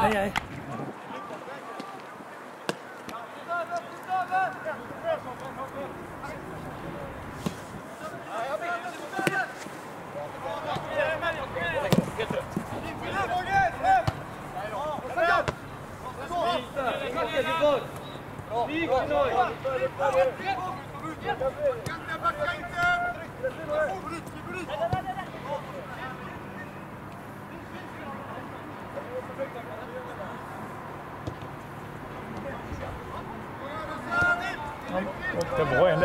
Hej, hej. 这不会摁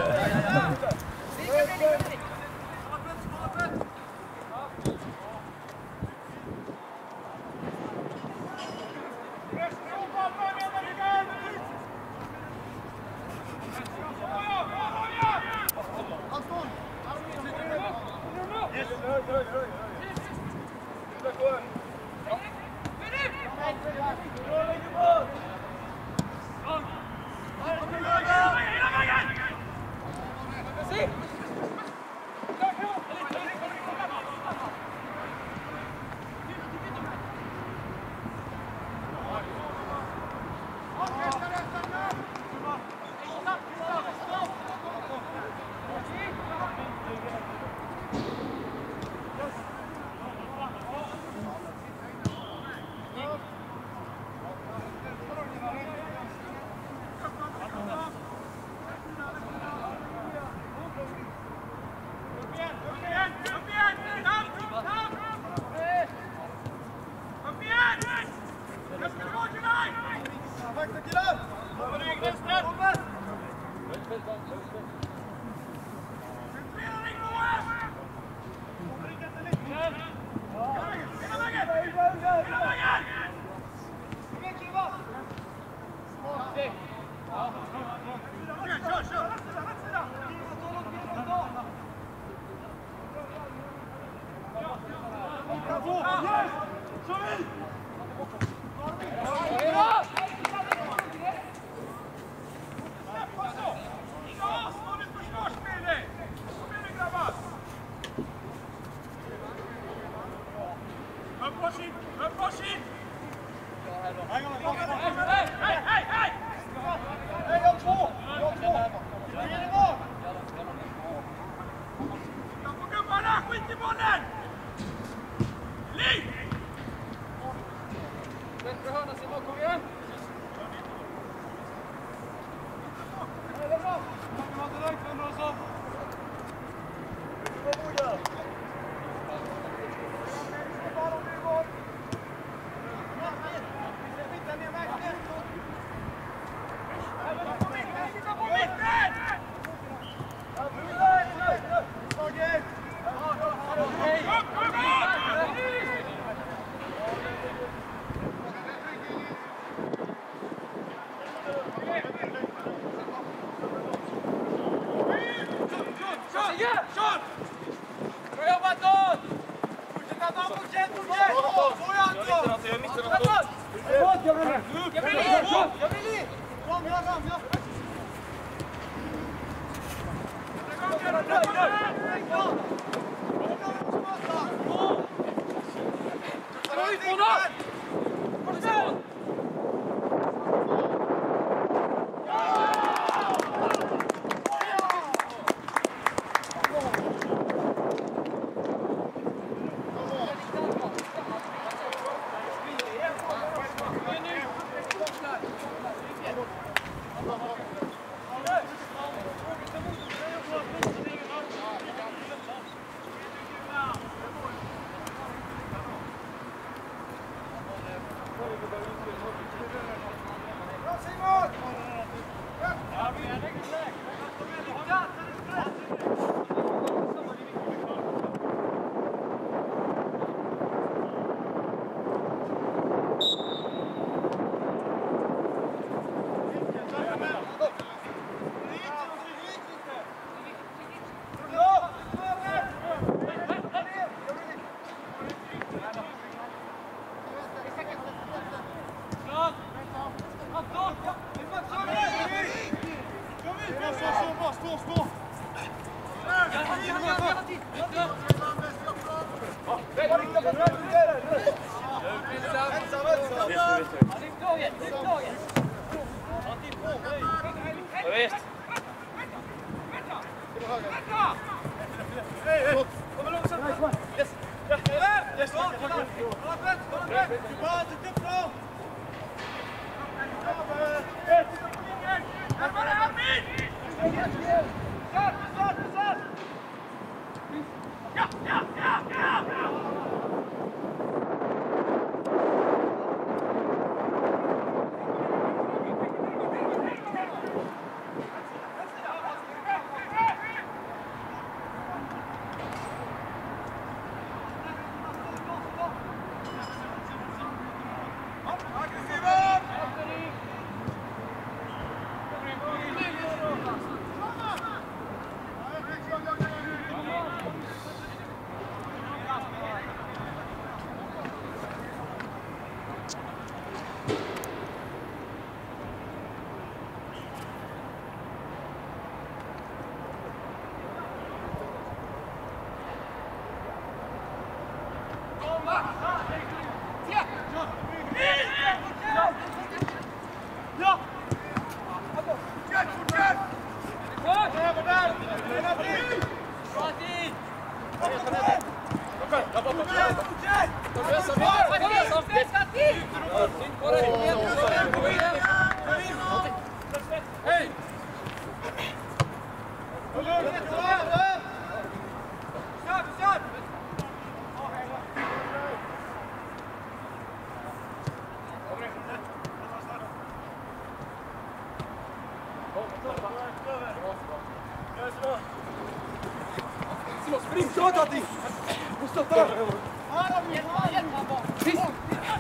Tati!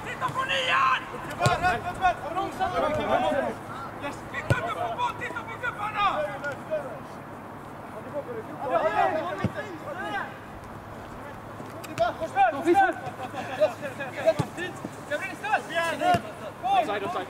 Titta, på nian! Titta inte på boll, titta på gubbarna! Offside, offside.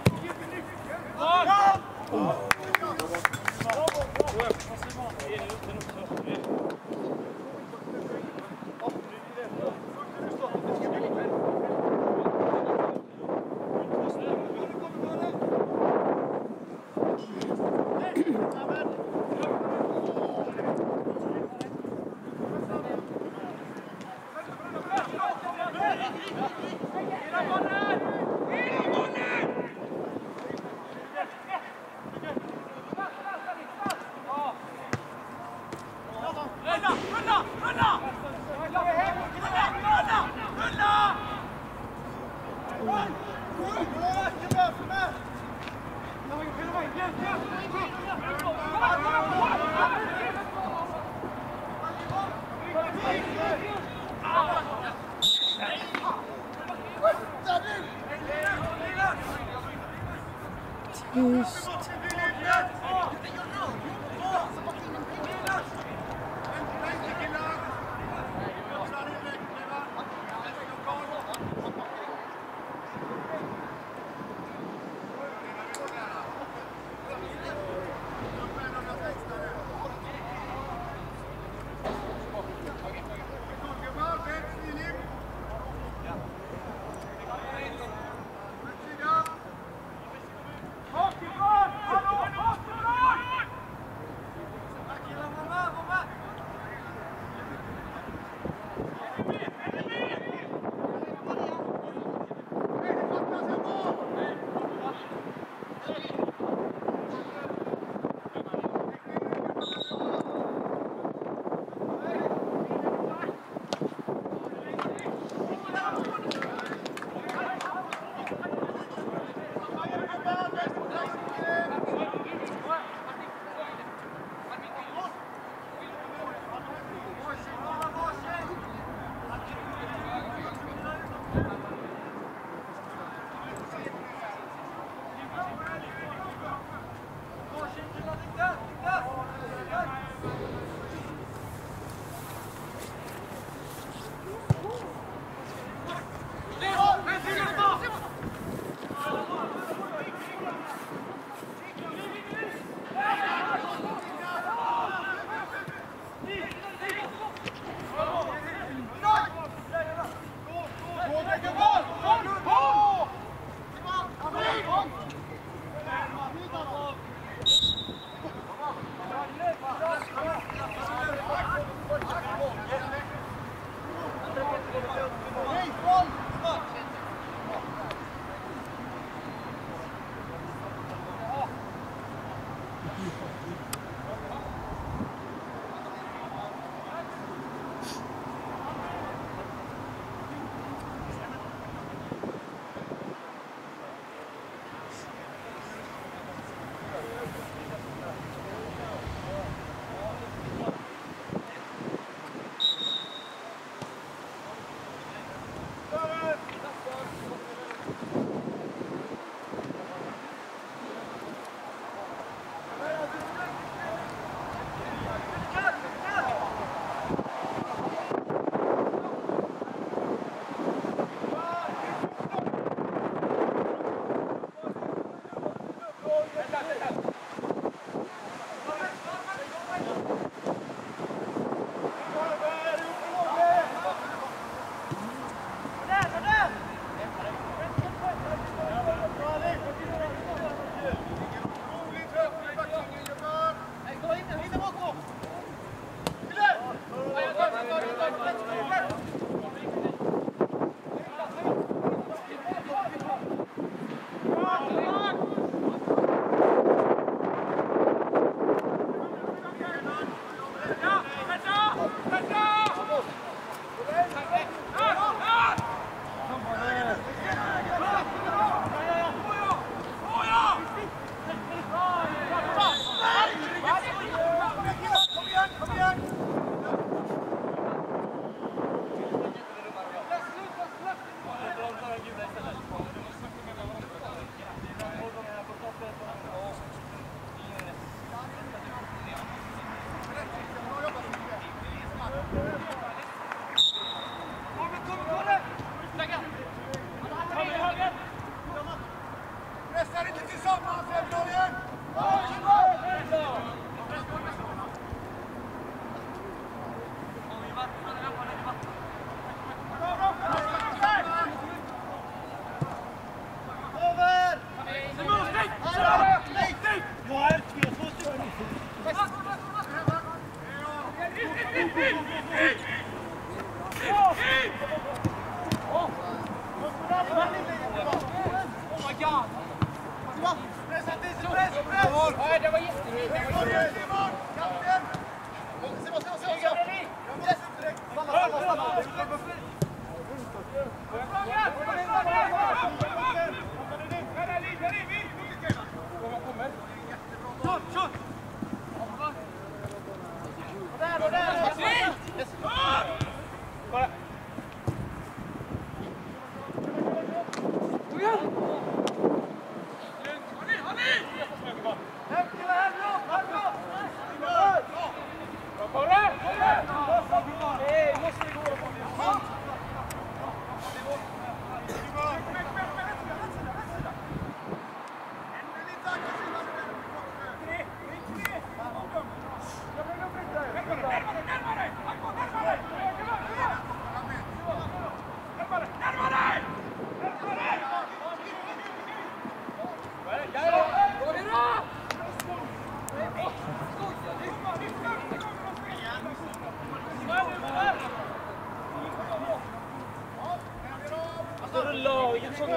Vänd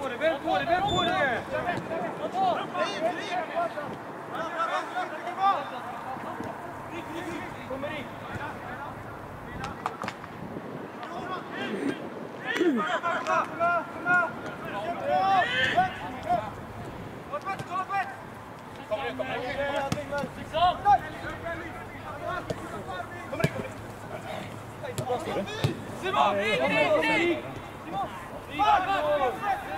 på det, vänd på det, vänd på det! Kommer in. Simon! In, in, in! Vänd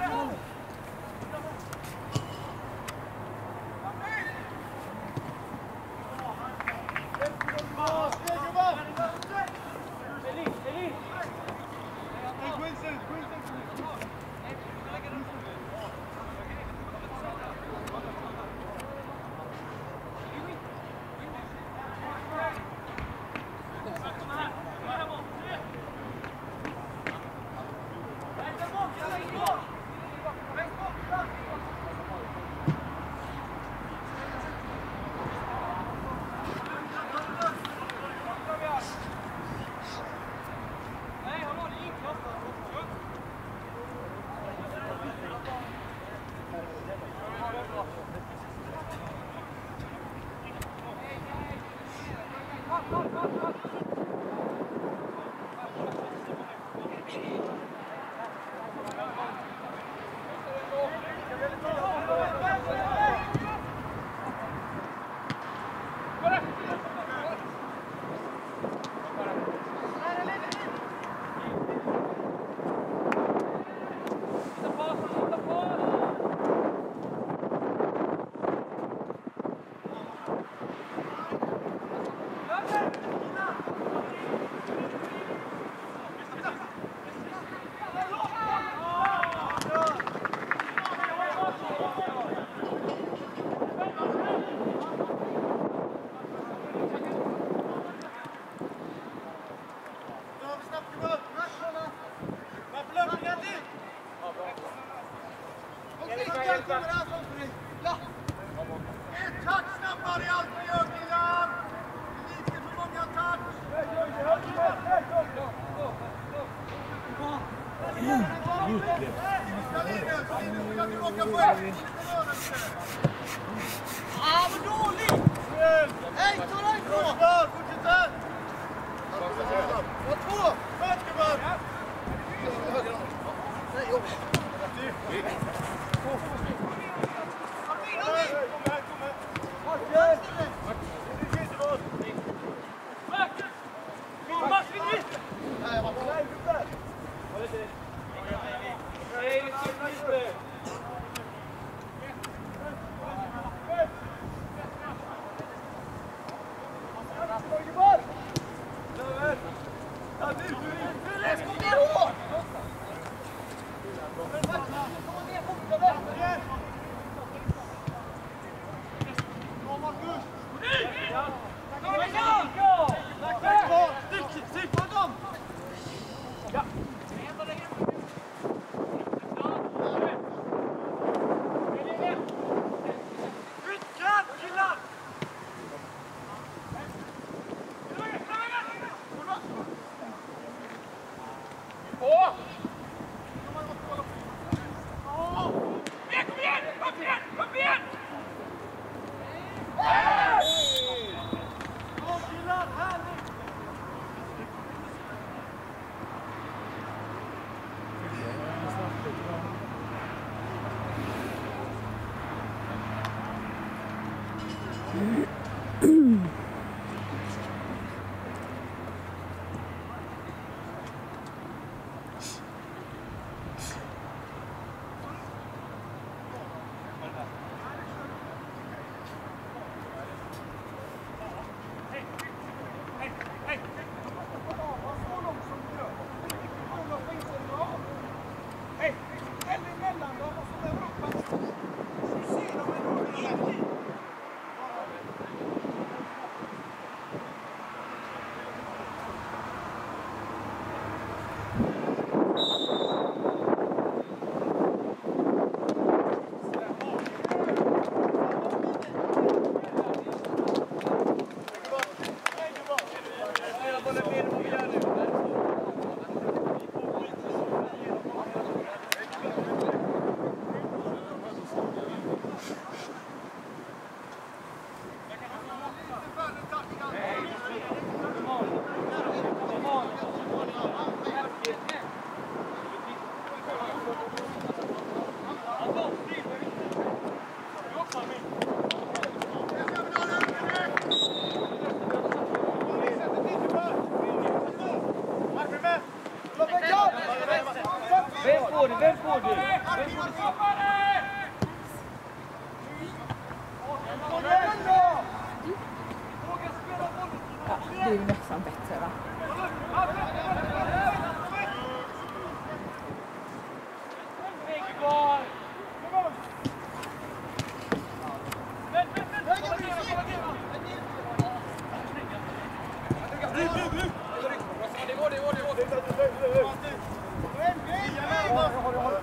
Nej,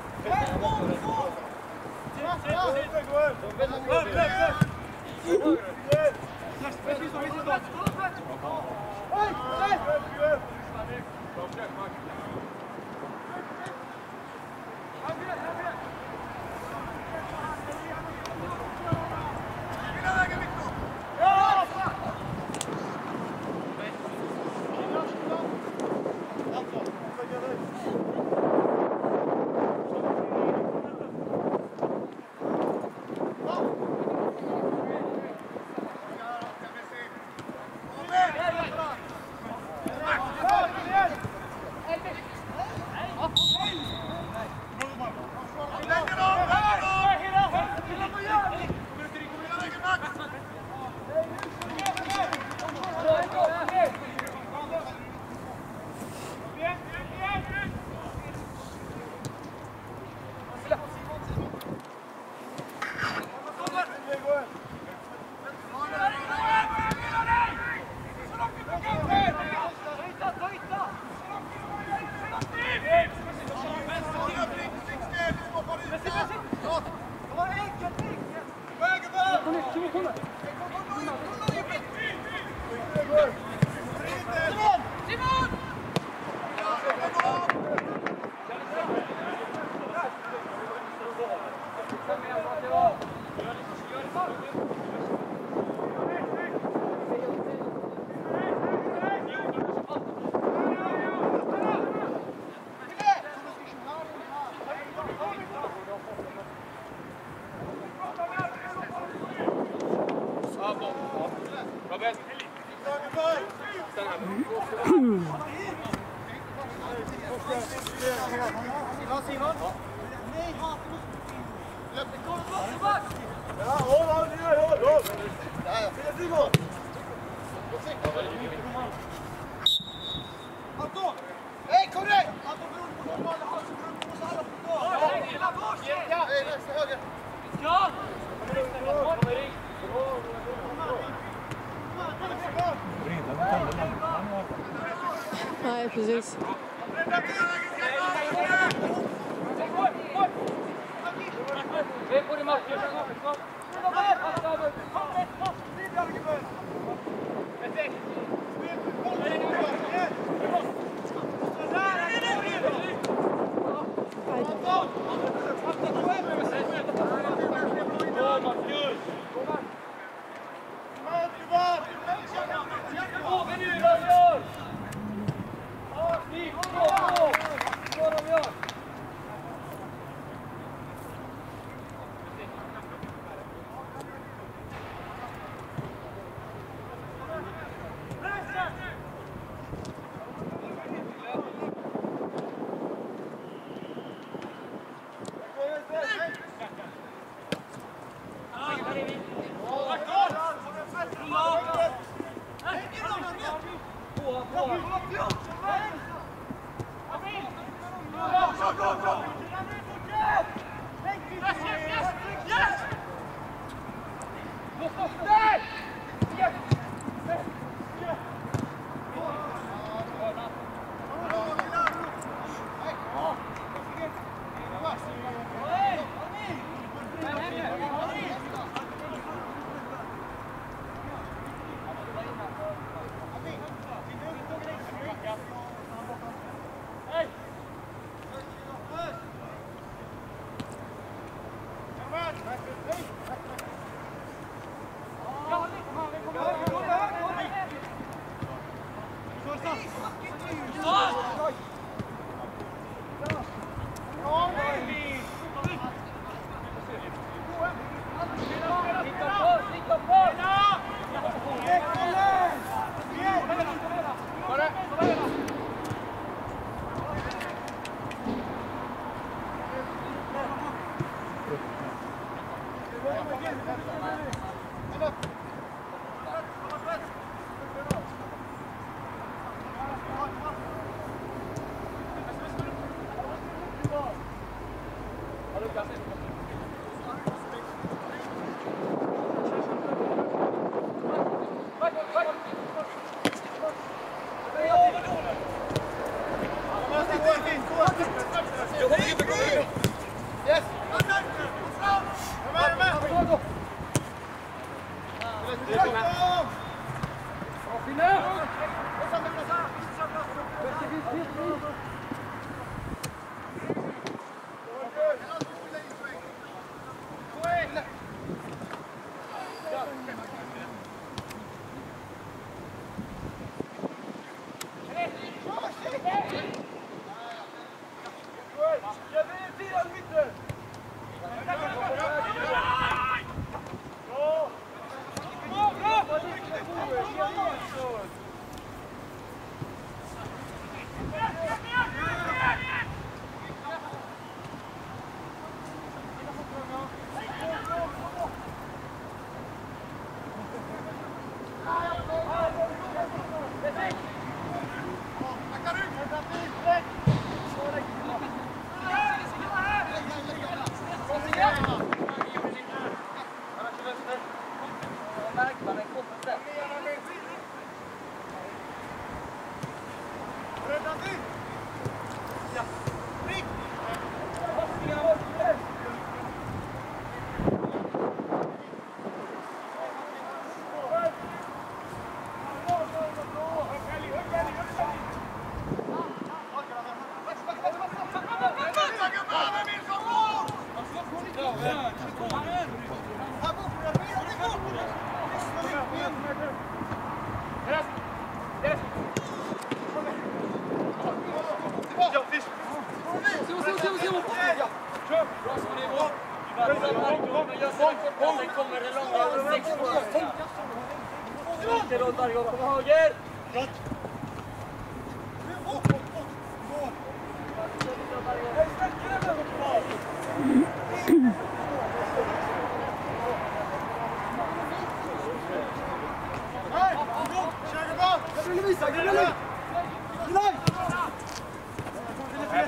Inte runt varje gång. Kom höger!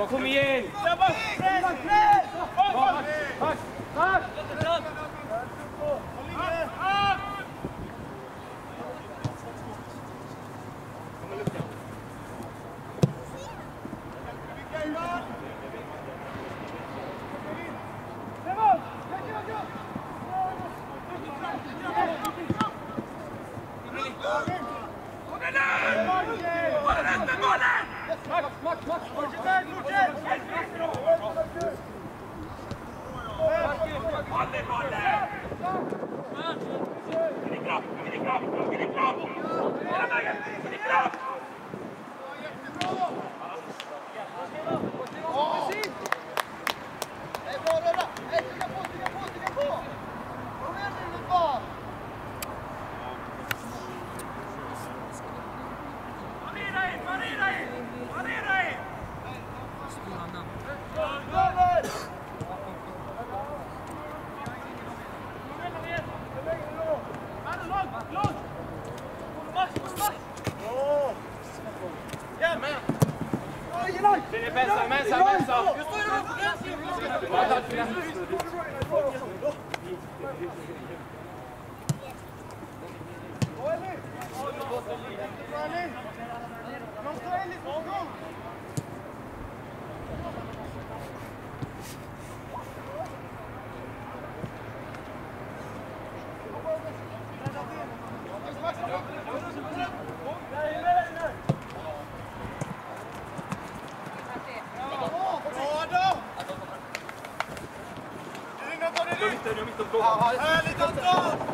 Kom igen! Mensa, 好好哎你等等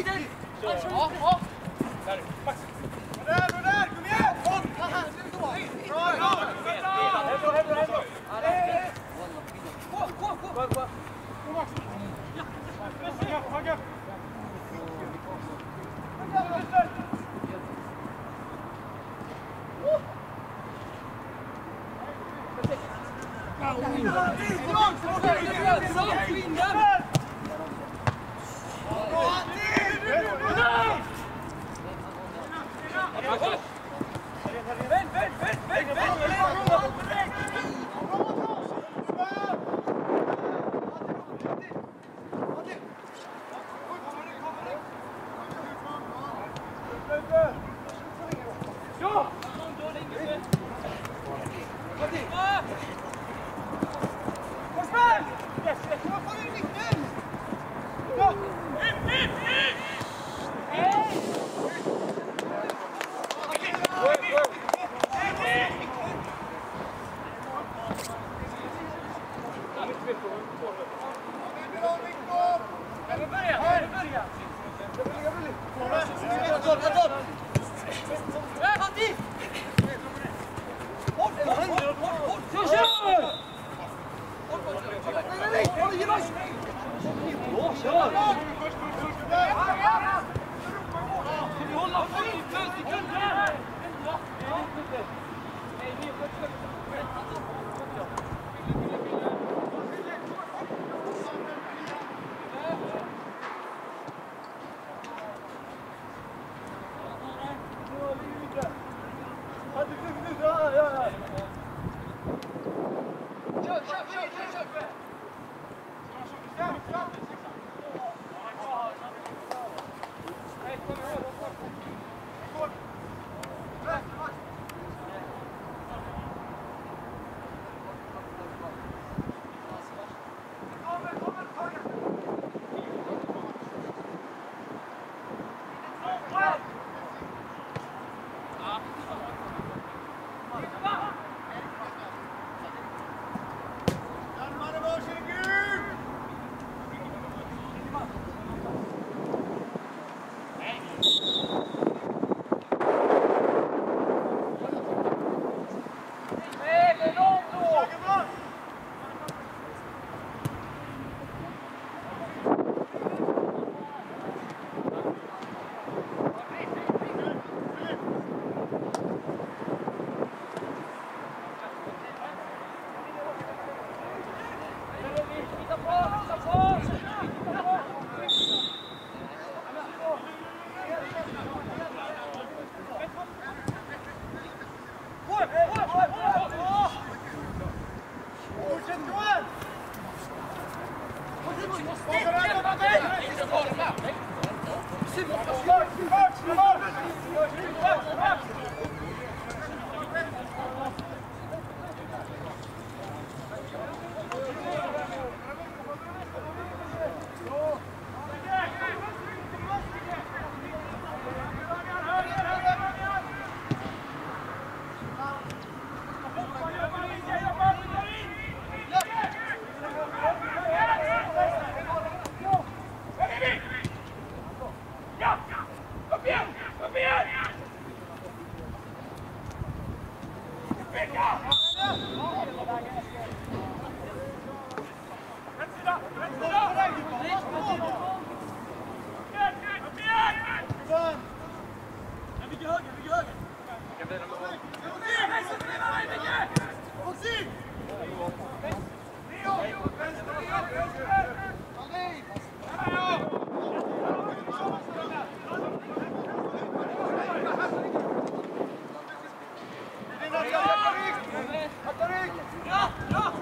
Kom igen! Bra, bra! Hagga! Närmare 有有